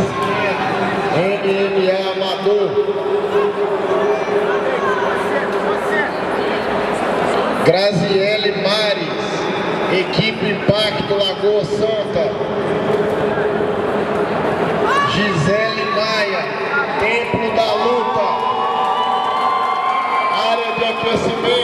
Gomes, MMA Amador. Graziele Mares, equipe Impacto Lagoa Santa. Gisele Maia, Templo da Luta. Área de aquecimento.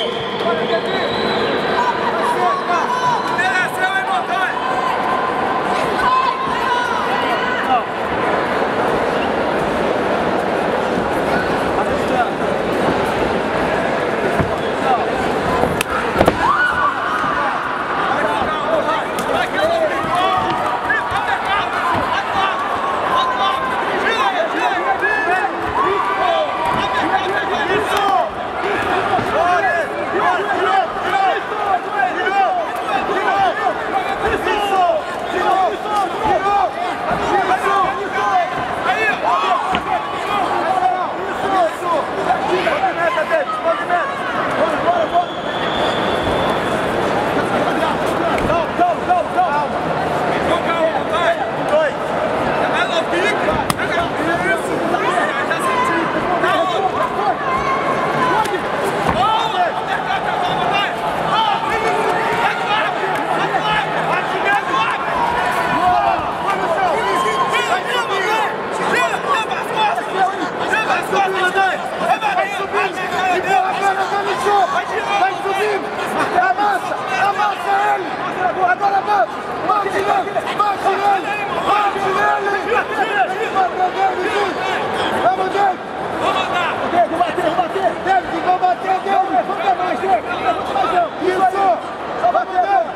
Vamos bater, David! Vamos bater, David! Vamos bater, David! Isso! Só bater, David!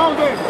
mão dele.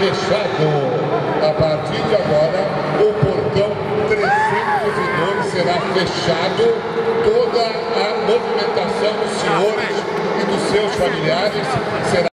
302 será fechado. A partir de agora, o portão 302 será fechado. Toda a movimentação dos senhores e dos seus familiares será